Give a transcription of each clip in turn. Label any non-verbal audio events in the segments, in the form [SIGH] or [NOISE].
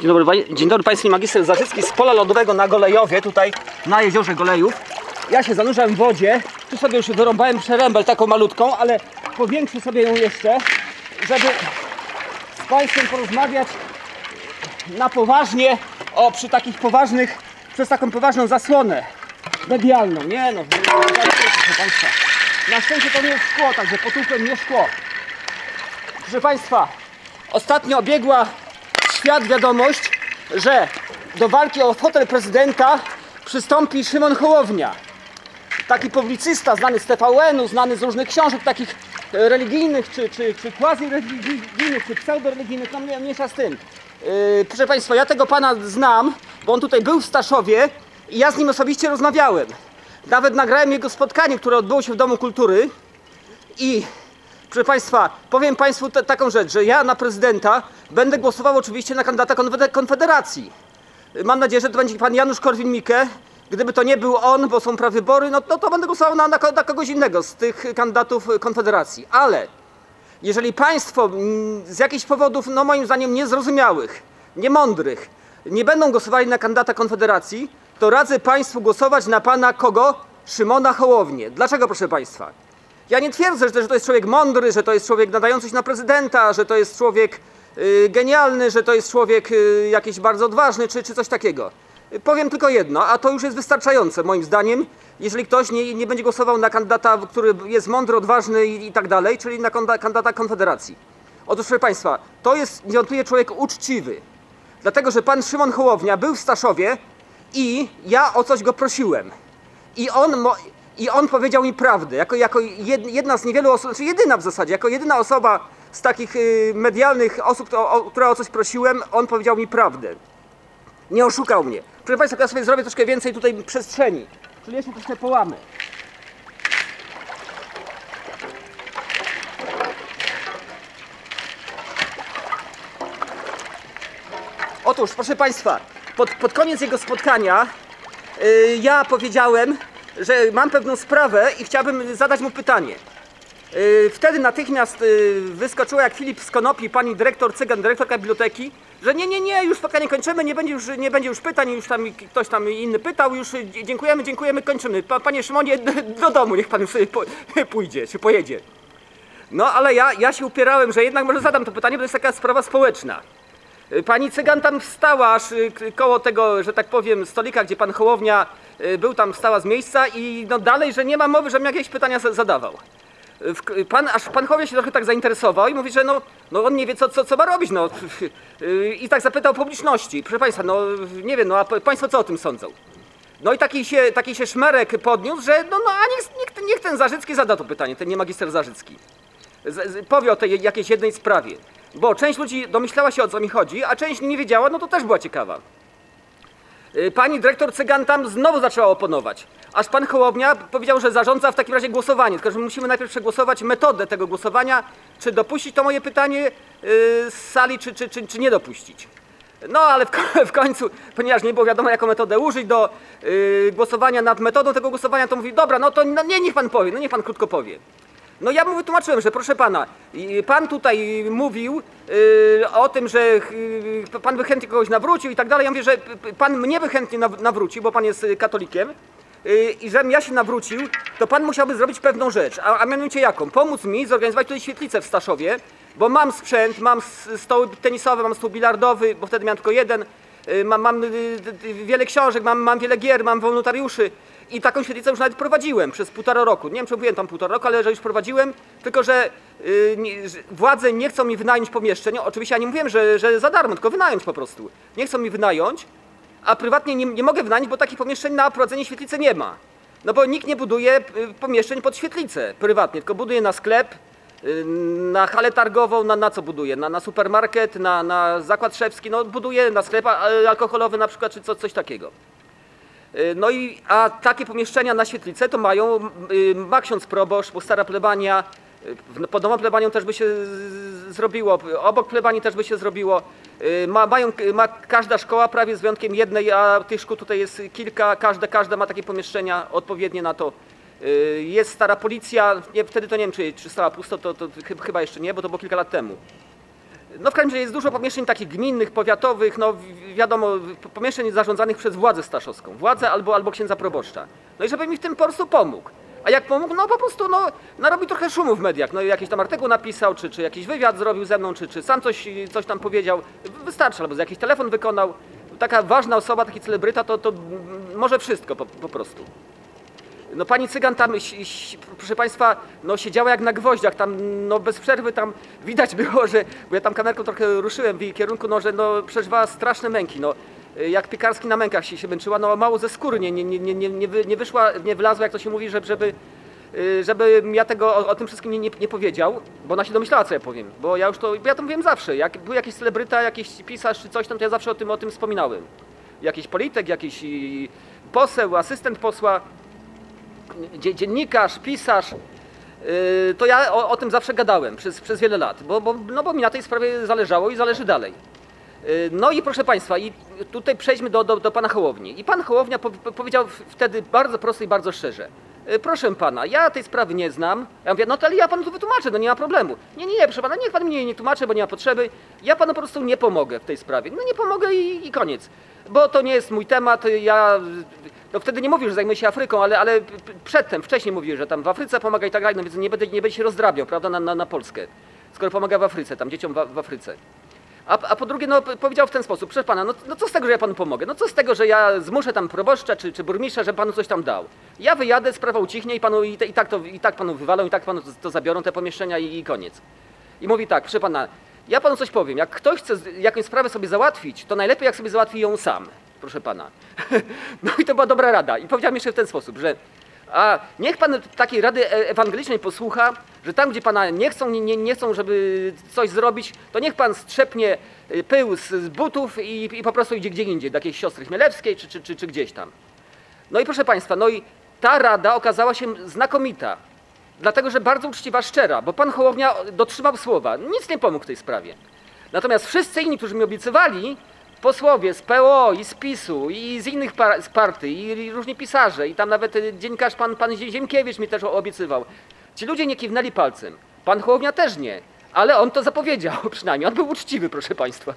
Dzień dobry, dzień dobry Państwu, magister Zarzycki z pola lodowego na Golejowie, tutaj na jeziorze Golejów. Ja się zanurzam w wodzie, tu sobie już wyrąbałem przerębel taką malutką, ale powiększę sobie ją jeszcze, żeby z Państwem porozmawiać na poważnie, o przy takich poważnych, przez taką poważną zasłonę medialną. Nie no, proszę Państwa. Na szczęście to nie jest szkło, także potupem nie szkło. Proszę Państwa, ostatnio obiegła świat wiadomość, że do walki o fotel prezydenta przystąpi Szymon Hołownia. Taki publicysta znany z TVN-u, znany z różnych książek takich e, religijnych, czy, czy, czy quasi-religijnych, czy pseudo-religijnych, no mnie- mniejsza z tym. Yy, proszę Państwa, ja tego pana znam, bo on tutaj był w Staszowie i ja z nim osobiście rozmawiałem. Nawet nagrałem jego spotkanie, które odbyło się w Domu Kultury i proszę Państwa, powiem Państwu taką rzecz, że ja na prezydenta będę głosował oczywiście na kandydata konfeder- Konfederacji. Mam nadzieję, że to będzie pan Janusz Korwin-Mikke. Gdyby to nie był on, bo są prawybory, no, no to będę głosował na, na, na kogoś innego z tych kandydatów Konfederacji. Ale jeżeli państwo z jakichś powodów, no moim zdaniem niezrozumiałych, niemądrych, nie będą głosowali na kandydata Konfederacji, to radzę państwu głosować na pana kogo? Szymona Hołownię. Dlaczego, proszę państwa? Ja nie twierdzę, że to jest człowiek mądry, że to jest człowiek nadający się na prezydenta, że to jest człowiek y, genialny, że to jest człowiek y, jakiś bardzo odważny, czy, czy coś takiego. Powiem tylko jedno, a to już jest wystarczające moim zdaniem, jeżeli ktoś nie, nie będzie głosował na kandydata, który jest mądry, odważny i, i tak dalej, czyli na kandydata Konfederacji. Otóż, proszę Państwa, to jest niewątpliwie człowiek uczciwy. Dlatego, że pan Szymon Hołownia był w Staszowie i ja o coś go prosiłem. I on, I on powiedział mi prawdę, jako, jako jed- jedna z niewielu osób, znaczy jedyna w zasadzie, jako jedyna osoba z takich y, medialnych osób, kto, o, która o coś prosiłem, on powiedział mi prawdę. Nie oszukał mnie. Proszę Państwa, ja sobie zrobię troszkę więcej tutaj przestrzeni, czyli jeszcze troszkę połamy. Otóż, proszę Państwa, pod, pod koniec jego spotkania y, ja powiedziałem, że mam pewną sprawę i chciałbym zadać mu pytanie. Y, Wtedy natychmiast y, wyskoczyła jak Filip z Konopi, pani dyrektor Cygan, dyrektorka biblioteki, że nie, nie, nie, już spotkanie kończymy, nie będzie już, nie będzie już pytań, już tam ktoś tam inny pytał, już y, dziękujemy, dziękujemy, kończymy. Pa, panie Szymonie, do domu niech pan już [LAUGHS] pójdzie, czy pojedzie. No ale ja, ja się upierałem, że jednak może zadam to pytanie, bo to jest taka sprawa społeczna. Pani Cygan tam wstała aż koło tego, że tak powiem, stolika, gdzie pan Hołownia był tam, wstała z miejsca i no dalej, że nie ma mowy, żebym jakieś pytania za- zadawał. Y, Pan, aż pan Hołownia się trochę tak zainteresował i mówi, że no, no on nie wie, co, co, co ma robić, no. Y, I tak zapytał publiczności. Proszę państwa, no nie wiem, no a państwo co o tym sądzą? No i taki się, taki się szmerek podniósł, że no, no a niech, niech, niech ten Zarzycki zada to pytanie, ten nie magister Zarzycki z, z, powie o tej jakiejś jednej sprawie. Bo część ludzi domyślała się o co mi chodzi, a część nie wiedziała, no to też była ciekawa. Y, Pani dyrektor Cygan tam znowu zaczęła oponować. Aż pan Hołownia powiedział, że zarządza w takim razie głosowanie, tylko że musimy najpierw przegłosować metodę tego głosowania, czy dopuścić to moje pytanie y, z sali, czy, czy, czy, czy nie dopuścić. No ale w, ko- [LAUGHS] w końcu, ponieważ nie było wiadomo jaką metodę użyć do y, głosowania nad metodą tego głosowania, to mówi, dobra, no to no, nie, niech pan powie, no niech pan krótko powie. No ja mu wytłumaczyłem, że proszę pana, pan tutaj mówił y, o tym, że y, pan by chętnie kogoś nawrócił i tak dalej. Ja mówię, że pan mnie by chętnie naw- nawrócił, bo pan jest y, katolikiem. I żebym ja się nawrócił, to pan musiałby zrobić pewną rzecz, a, a mianowicie jaką? Pomóc mi zorganizować tutaj świetlicę w Staszowie, bo mam sprzęt, mam stoły tenisowe, mam stół bilardowy, bo wtedy miałem tylko jeden, mam, mam wiele książek, mam, mam wiele gier, mam wolontariuszy i taką świetlicę już nawet prowadziłem przez półtora roku. Nie wiem, czy byłem tam półtora roku, ale że już prowadziłem, tylko że, y, że władze nie chcą mi wynająć pomieszczeń. Oczywiście ja nie mówiłem, że, że za darmo, tylko wynająć po prostu. Nie chcą mi wynająć, a prywatnie nie, nie mogę wynająć, bo takich pomieszczeń na prowadzenie świetlicy nie ma. No bo nikt nie buduje y, pomieszczeń pod świetlicę prywatnie, tylko buduje na sklep, y, na halę targową, na, na co buduje? Na, na supermarket, na, na zakład szewski, no buduje na sklep a- alkoholowy na przykład, czy co, coś takiego. Y, No i a takie pomieszczenia na świetlicę to mają y, ma ksiądz proboszcz, bo stara plebania, y, pod nową plebanią też by się zrobiło, obok plebanii też by się zrobiło. Ma, mają, ma każda szkoła prawie z wyjątkiem jednej, a tych szkół tutaj jest kilka, każda, każda ma takie pomieszczenia odpowiednie na to. Jest stara policja, nie, wtedy to nie wiem czy, czy stała pusto, to, to chy- chyba jeszcze nie, bo to było kilka lat temu. No w każdym razie jest dużo pomieszczeń takich gminnych, powiatowych, no wi- wiadomo, pomieszczeń zarządzanych przez władzę staszowską. Władzę albo, albo księdza proboszcza. No i żeby mi w tym po pomógł. A jak pomógł, no po prostu no, narobi trochę szumu w mediach. No jakiś tam artykuł napisał, czy, czy jakiś wywiad zrobił ze mną, czy, czy sam coś, coś tam powiedział. Wystarczy, albo jakiś telefon wykonał. Taka ważna osoba, taki celebryta, to, to może wszystko po, po prostu. No pani Cygan tam, proszę Państwa, no siedziała jak na gwoździach, tam no bez przerwy tam widać było, że, bo ja tam kamerką trochę ruszyłem w jej kierunku, no że no przeżywała straszne męki, no. Jak piekarski na mękach się, się męczyła, no mało ze skóry nie, nie, nie, nie, nie, nie wy- nie wyszła, nie wylazła, jak to się mówi, żeby, żeby, y, żeby ja tego o, o tym wszystkim nie, nie, nie powiedział, bo ona się domyślała, co ja powiem, bo ja już to, ja to mówiłem zawsze, jak był jakiś celebryta, jakiś pisarz czy coś tam, to ja zawsze o tym, o tym wspominałem. Jakiś polityk, jakiś y, poseł, asystent posła, dziennikarz, pisarz, yy, to ja o, o tym zawsze gadałem przez, przez wiele lat, bo, bo, no bo mi na tej sprawie zależało i zależy dalej. Yy, No i proszę Państwa, i tutaj przejdźmy do, do, do Pana Hołowni. I Pan Hołownia po, po, powiedział wtedy bardzo prosto i bardzo szczerze. "Yy, Proszę Pana, ja tej sprawy nie znam. Ja mówię, no to ale ja Panu to wytłumaczę, no nie ma problemu. Nie, nie, nie, proszę Pana, niech Pan mnie nie tłumaczy, bo nie ma potrzeby. Ja Panu po prostu nie pomogę w tej sprawie. No nie pomogę i, i koniec. Bo to nie jest mój temat, ja... No wtedy nie mówił, że zajmuje się Afryką, ale, ale przedtem, wcześniej mówił, że tam w Afryce pomaga i tak dalej, no więc nie będę, nie będę się rozdrabiał, prawda, na, na, na Polskę, skoro pomaga w Afryce, tam dzieciom w, w Afryce. A, a po drugie, no powiedział w ten sposób, proszę pana, no, no co z tego, że ja panu pomogę? No co z tego, że ja zmuszę tam proboszcza czy, czy burmistrza, żeby panu coś tam dał? Ja wyjadę, sprawa ucichnie i panu i, te, i tak to i tak panu wywalą, i tak panu to, to zabiorą te pomieszczenia i, i koniec. I mówi tak, proszę pana, ja panu coś powiem, jak ktoś chce jakąś sprawę sobie załatwić, to najlepiej jak sobie załatwi ją sam, proszę pana. [LAUGHS] no i to była dobra rada. I powiedziałem jeszcze w ten sposób, że a niech pan takiej rady e- ewangelicznej posłucha, że tam, gdzie pana nie chcą, nie, nie, chcą, żeby coś zrobić, to niech pan strzepnie y, pył z, z butów i, i po prostu idzie gdzie indziej, do jakiejś siostry Chmielewskiej czy, czy, czy, czy gdzieś tam. No i proszę Państwa, no i ta rada okazała się znakomita. Dlatego, że bardzo uczciwa, szczera, bo pan Hołownia dotrzymał słowa. Nic nie pomógł w tej sprawie. Natomiast wszyscy inni, którzy mi obiecywali, posłowie z PO i z PiSu i z innych par- z partii i, różni pisarze i tam nawet dziennikarz pan, pan Zie- Ziemkiewicz mi też obiecywał. Ci ludzie nie kiwnęli palcem. Pan Hołownia też nie. Ale on to zapowiedział [LAUGHS] przynajmniej. On był uczciwy, proszę Państwa.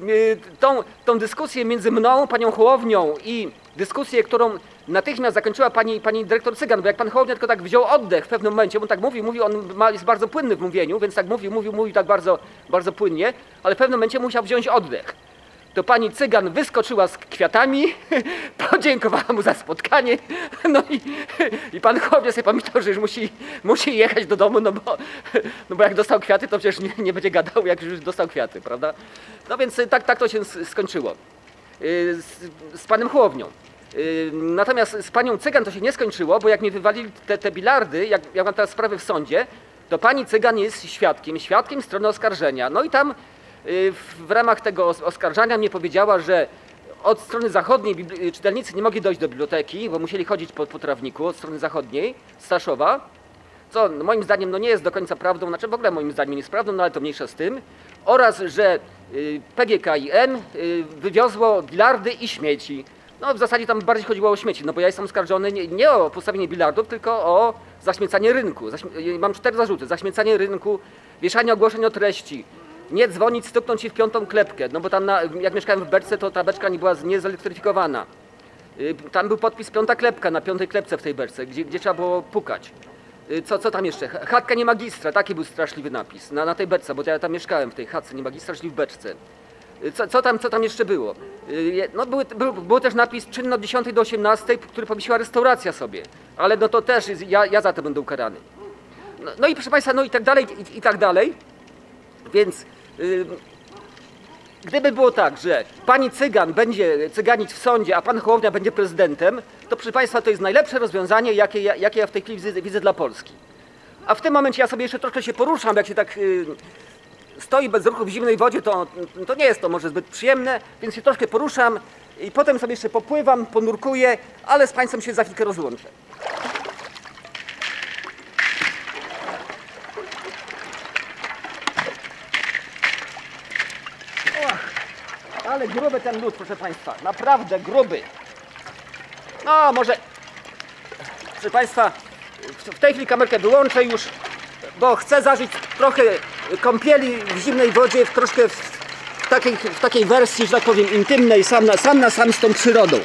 Y, Tą, tą dyskusję między mną, panią Hołownią i dyskusję, którą natychmiast zakończyła pani, pani dyrektor Cygan, bo jak pan Hołownia tylko tak wziął oddech w pewnym momencie, bo on tak mówił, mówił, on ma, jest bardzo płynny w mówieniu, więc tak mówił, mówił, mówił tak bardzo, bardzo płynnie, ale w pewnym momencie musiał wziąć oddech. To pani Cygan wyskoczyła z kwiatami, [LAUGHS] podziękowała mu za spotkanie, no i, i pan Hołownia sobie pamiętał, że już musi, musi jechać do domu, no bo, no bo jak dostał kwiaty, to przecież nie, nie będzie gadał, jak już dostał kwiaty, prawda? No więc y, tak, tak to się skończyło y, z, z panem Hołownią. Y, Natomiast z panią Cygan to się nie skończyło, bo jak mi wywalili te, te bilardy, jak, jak mam teraz sprawę w sądzie, to pani Cygan jest świadkiem, świadkiem strony oskarżenia. No i tam w, w ramach tego os- oskarżania mnie powiedziała, że od strony zachodniej y, czytelnicy nie mogli dojść do biblioteki, bo musieli chodzić po, po trawniku od strony zachodniej, Staszowa, co no, moim zdaniem no, nie jest do końca prawdą, znaczy w ogóle moim zdaniem nie jest prawdą, no ale to mniejsza z tym, oraz że y, PGKiN y, wywiozło bilardy i śmieci. No w zasadzie tam bardziej chodziło o śmieci, no bo ja jestem oskarżony nie, nie o postawienie bilardów, tylko o zaśmiecanie rynku. Zaśmie- y, mam cztery zarzuty. Zaśmiecanie rynku, wieszanie ogłoszeń o treści, nie dzwonić, stuknąć ci w piątą klepkę, no bo tam na, jak mieszkałem w Beczce, to ta beczka nie była niezelektryfikowana. Y, Tam był podpis piąta klepka na piątej klepce w tej beczce, gdzie, gdzie trzeba było pukać. Y, Co, co tam jeszcze? Ch- Chatka nie magistra, taki był straszliwy napis na, na tej beczce, bo ja tam mieszkałem w tej chatce nie magistra, czyli w beczce. Y, Co, co, tam, co tam jeszcze było? No, były, był, był też napis czynno od 10 do 18, który powiesiła restauracja sobie, ale no to też jest, ja, ja za to będę ukarany. No, no i proszę Państwa, no i tak dalej, i, i tak dalej. Więc Gdyby było tak, że pani Cygan będzie cyganić w sądzie, a pan Hołownia będzie prezydentem, to proszę Państwa, to jest najlepsze rozwiązanie, jakie ja, jakie ja w tej chwili widzę, widzę dla Polski. A w tym momencie ja sobie jeszcze troszkę się poruszam, jak się tak y, stoi bez ruchu w zimnej wodzie, to, to nie jest to może zbyt przyjemne, więc się troszkę poruszam i potem sobie jeszcze popływam, ponurkuję, ale z Państwem się za chwilkę rozłączę. Ale gruby ten lód, proszę Państwa. Naprawdę gruby. No, może... Proszę Państwa, w tej chwili kamerkę wyłączę już, bo chcę zażyć trochę kąpieli w zimnej wodzie w troszkę w, takiej, w takiej wersji, że tak powiem, intymnej, sam na sam, na sam z tą przyrodą.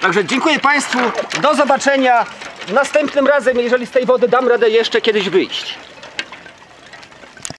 Także dziękuję Państwu. Do zobaczenia następnym razem, jeżeli z tej wody dam radę jeszcze kiedyś wyjść.